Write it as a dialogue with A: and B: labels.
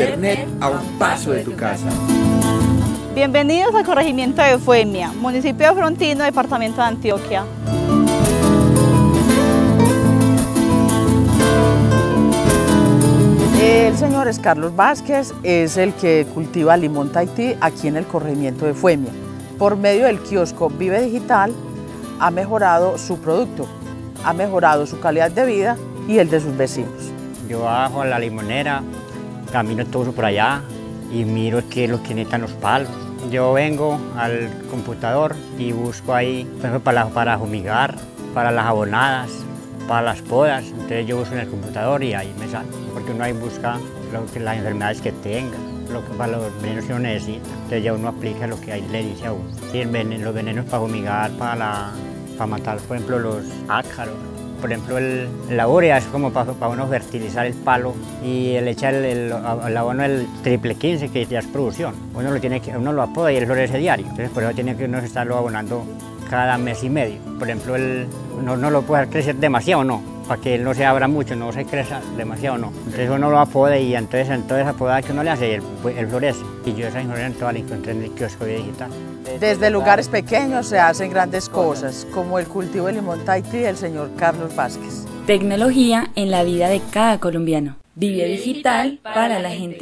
A: internet a un paso de tu casa.
B: Bienvenidos al corregimiento de Eufemia, municipio de Frontino, departamento de Antioquia.
C: El señor es Carlos Vázquez, es el que cultiva limón Tahití aquí en el corregimiento de Fuemia. Por medio del kiosco Vive Digital ha mejorado su producto, ha mejorado su calidad de vida y el de sus vecinos.
D: Yo bajo a la limonera, camino todo por allá y miro qué es lo que necesitan los palos. Yo vengo al computador y busco ahí por para, para fumigar, para las abonadas, para las podas. Entonces yo busco en el computador y ahí me sale, porque uno ahí busca lo que, las enfermedades que tenga, lo que, para los venenos que uno necesita. Entonces ya uno aplica lo que ahí le dice a uno. Y el veneno, los venenos para fumigar, para, para matar, por ejemplo, los ácaros. Por ejemplo, el, urea es como para, uno fertilizar el palo y el echar el, el, el abono del triple 15 que ya es producción. Uno lo, tiene que, uno lo apoda y él florece diario. Entonces por eso tiene que uno estarlo abonando cada mes y medio. Por ejemplo, el, no, no lo puede crecer demasiado, no, para que él no se abra mucho, no se crezca demasiado, no. Entonces uno lo apoda y entonces en toda esa podada que uno le hace, él, él florece. Y yo esa ignorancia toda la encontré en el kiosco digital.
C: Desde lugares pequeños se hacen grandes cosas, como el cultivo de limón Tahití del señor Carlos Vázquez.
E: Tecnología en la vida de cada colombiano. Vive digital para la gente.